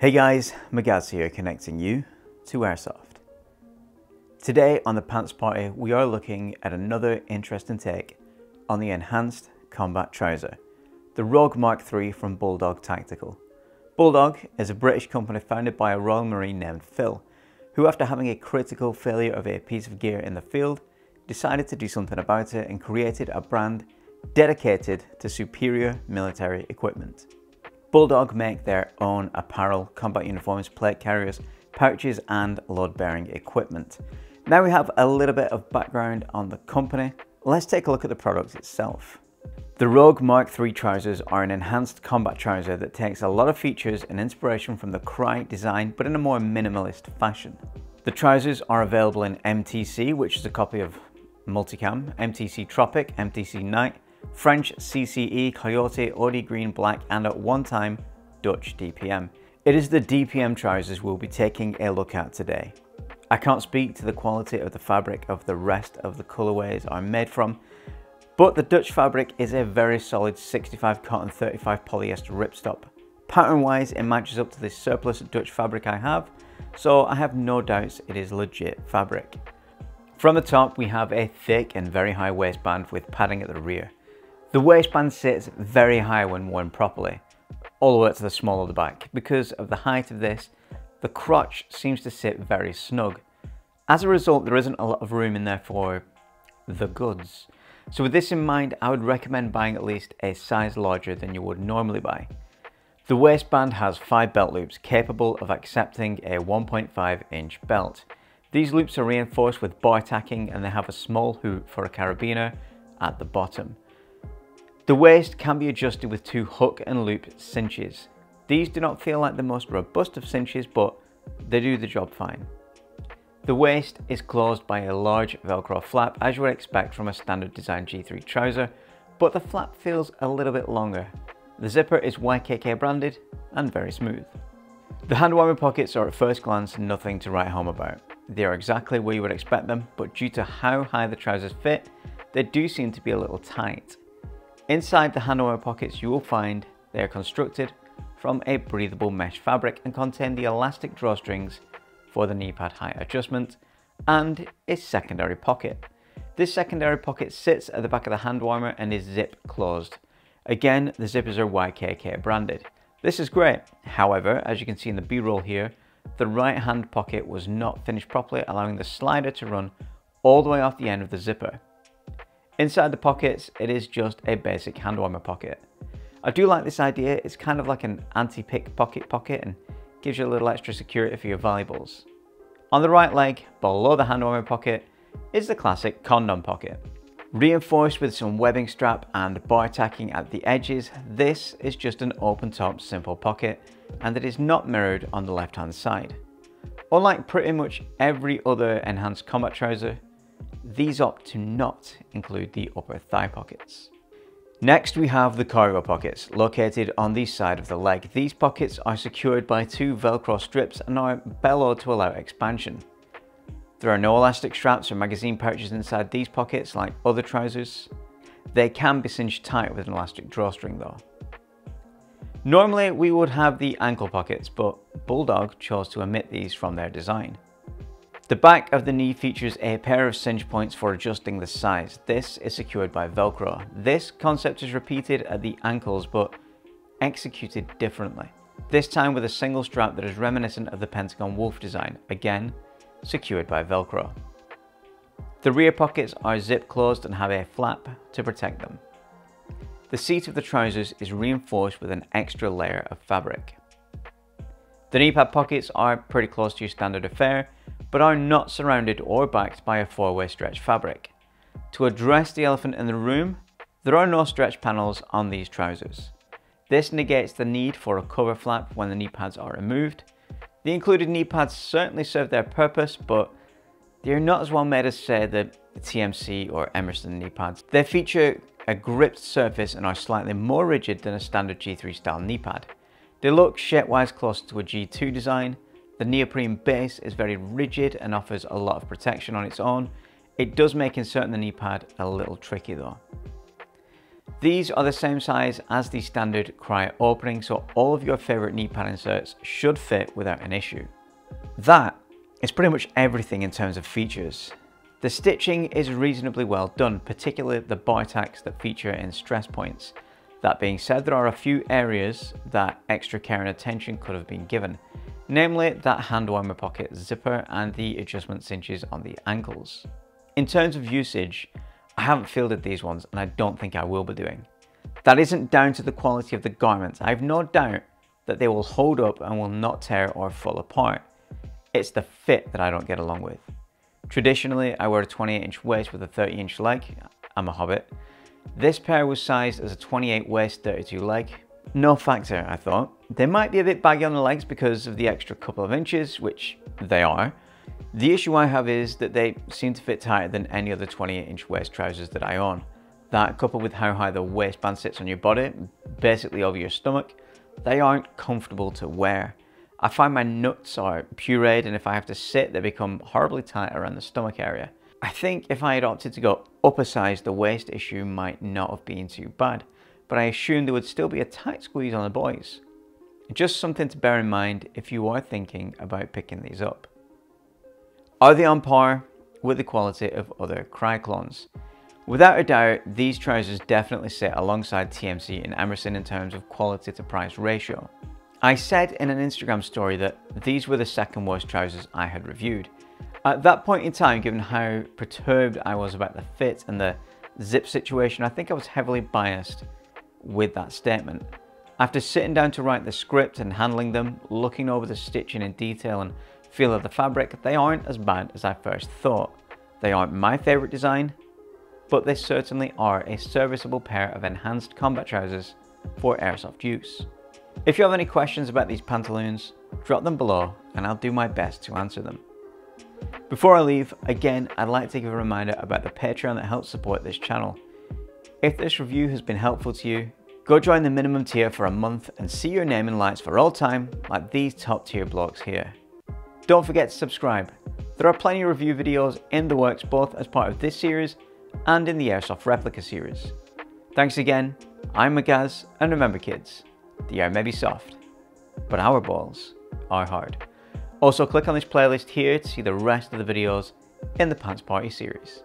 Hey guys, Magaz here connecting you to Airsoft. Today on the Pants Party we are looking at another interesting take on the Enhanced Combat Trouser, the Rogue Mark III from Bulldog Tactical. Bulldog is a British company founded by a Royal Marine named Phil, who after having a critical failure of a piece of gear in the field, decided to do something about it and created a brand dedicated to superior military equipment. Bulldog make their own apparel, combat uniforms, plate carriers, pouches and load-bearing equipment. Now we have a little bit of background on the company. Let's take a look at the product itself. The Rogue Mark III trousers are an enhanced combat trouser that takes a lot of features and inspiration from the Crye design, but in a more minimalist fashion. The trousers are available in MTC, which is a copy of Multicam, MTC Tropic, MTC Night, French CCE, Coyote, OD Green Black, and at one time, Dutch DPM. It is the DPM trousers we'll be taking a look at today. I can't speak to the quality of the fabric of the rest of the colorways are made from, but the Dutch fabric is a very solid 65 cotton 35 polyester ripstop. Pattern wise it matches up to the surplus Dutch fabric I have, so I have no doubts it is legit fabric. From the top we have a thick and very high waistband with padding at the rear. The waistband sits very high when worn properly, all the way to the small of the back. Because of the height of this, the crotch seems to sit very snug. As a result, there isn't a lot of room in there for the goods. So with this in mind, I would recommend buying at least a size larger than you would normally buy. The waistband has five belt loops capable of accepting a 1.5 inch belt. These loops are reinforced with bar tacking and they have a small hoop for a carabiner at the bottom. The waist can be adjusted with two hook and loop cinches. These do not feel like the most robust of cinches, but they do the job fine. The waist is closed by a large velcro flap as you would expect from a standard design G3 trouser, but the flap feels a little bit longer. The zipper is YKK branded and very smooth. The hand warmer pockets are at first glance nothing to write home about. They are exactly where you would expect them, but due to how high the trousers fit, they do seem to be a little tight. Inside the hand warmer pockets you will find they are constructed from a breathable mesh fabric and contain the elastic drawstrings for the knee pad height adjustment and a secondary pocket. This secondary pocket sits at the back of the hand warmer and is zip closed. Again, the zippers are YKK branded. This is great. However, as you can see in the B-roll here, the right hand pocket was not finished properly, allowing the slider to run all the way off the end of the zipper. Inside the pockets, it is just a basic hand warmer pocket. I do like this idea, it's kind of like an anti-pick pocket pocket and gives you a little extra security for your valuables. On the right leg, below the hand warmer pocket, is the classic condom pocket. Reinforced with some webbing strap and bar tacking at the edges, this is just an open top simple pocket and it is not mirrored on the left hand side. Unlike pretty much every other enhanced combat trouser, these opt to not include the upper thigh pockets. Next we have the cargo pockets, located on the side of the leg. These pockets are secured by two velcro strips and are bellowed to allow expansion. There are no elastic straps or magazine pouches inside these pockets like other trousers. They can be cinched tight with an elastic drawstring though. Normally we would have the ankle pockets, but Bulldog chose to omit these from their design. The back of the knee features a pair of cinch points for adjusting the size. This is secured by Velcro. This concept is repeated at the ankles but executed differently. This time with a single strap that is reminiscent of the Pentagon Wolf design, again secured by Velcro. The rear pockets are zip closed and have a flap to protect them. The seat of the trousers is reinforced with an extra layer of fabric. The knee pad pockets are pretty close to your standard affair, but are not surrounded or backed by a four-way stretch fabric. To address the elephant in the room, there are no stretch panels on these trousers. This negates the need for a cover flap when the knee pads are removed. The included knee pads certainly serve their purpose, but they're not as well made as say the TMC or Emerson knee pads. They feature a gripped surface and are slightly more rigid than a standard G3 style knee pad. They look shape-wise closer to a G2 design, the neoprene base is very rigid and offers a lot of protection on its own. It does make inserting the knee pad a little tricky though. These are the same size as the standard Crye opening, so all of your favorite knee pad inserts should fit without an issue. That is pretty much everything in terms of features. The stitching is reasonably well done, particularly the bar tacks that feature in stress points. That being said, there are a few areas that extra care and attention could have been given, namely that hand warmer pocket zipper and the adjustment cinches on the ankles. In terms of usage, I haven't fielded these ones and I don't think I will be doing. That isn't down to the quality of the garments. I have no doubt that they will hold up and will not tear or fall apart. It's the fit that I don't get along with. Traditionally, I wear a 28 inch waist with a 30 inch leg. I'm a hobbit. This pair was sized as a 28 waist, 32 leg. No factor, I thought. They might be a bit baggy on the legs because of the extra couple of inches, which they are, the issue I have is that they seem to fit tighter than any other 28 inch waist trousers that I own. That coupled with how high the waistband sits on your body, basically over your stomach, they aren't comfortable to wear. I find my nuts are pureed and if I have to sit, they become horribly tight around the stomach area. I think if I had opted to go up a size, the waist issue might not have been too bad, but I assume there would still be a tight squeeze on the boys. Just something to bear in mind if you are thinking about picking these up. Are they on par with the quality of other Crye clones? Without a doubt, these trousers definitely sit alongside TMC and Emerson in terms of quality to price ratio. I said in an Instagram story that these were the second worst trousers I had reviewed. At that point in time, given how perturbed I was about the fit and the zip situation, I think I was heavily biased with that statement. After sitting down to write the script and handling them, looking over the stitching in detail and feel of the fabric, they aren't as bad as I first thought. They aren't my favourite design, but they certainly are a serviceable pair of enhanced combat trousers for airsoft use. If you have any questions about these pantaloons, drop them below and I'll do my best to answer them. Before I leave, again, I'd like to give a reminder about the Patreon that helps support this channel. If this review has been helpful to you, go join the minimum tier for a month and see your name in lights for all time like these top tier blocks here. Don't forget to subscribe. There are plenty of review videos in the works both as part of this series and in the Airsoft Replica series. Thanks again, I'm Magaz, and remember kids, the air may be soft, but our balls are hard. Also click on this playlist here to see the rest of the videos in the Pants Party series.